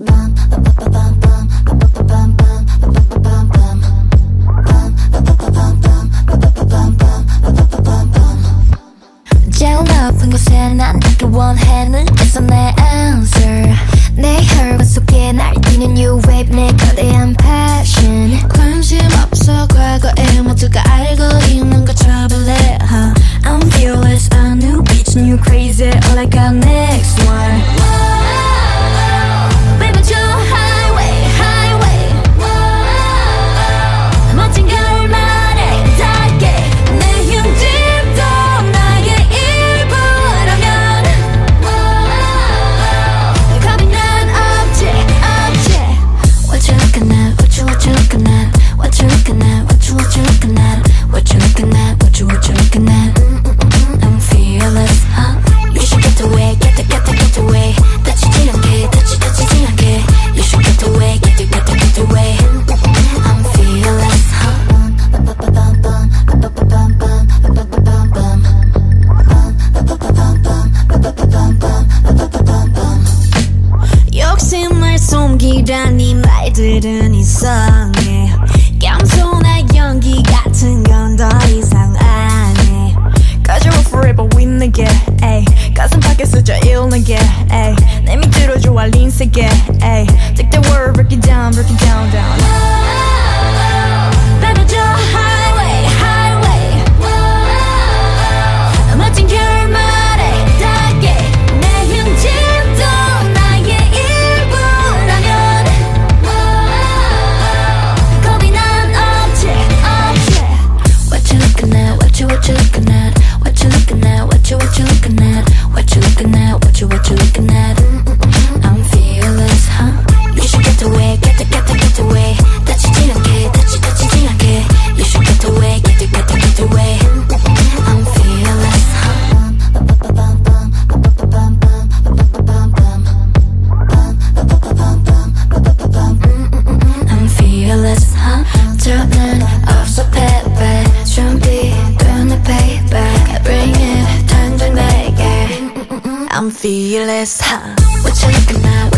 Love 곳에 난 뜨거운 해는 It's an answer 내 혈관 속에 날뛰는 new wave 내 거대한 passion 관심 없어 과거에 모두가 알고 있는 걸 trouble it huh? I'm fearless a new bitch new crazy all I got next one 말들은 이상해 깜손한 연기 같은 건 더 이상 안해 Cause you're forever win again ay. 가슴 밖에 스쳐 일어나게 내 밑으로 좋아 린 세계 ay. feel is hot. What you looking at?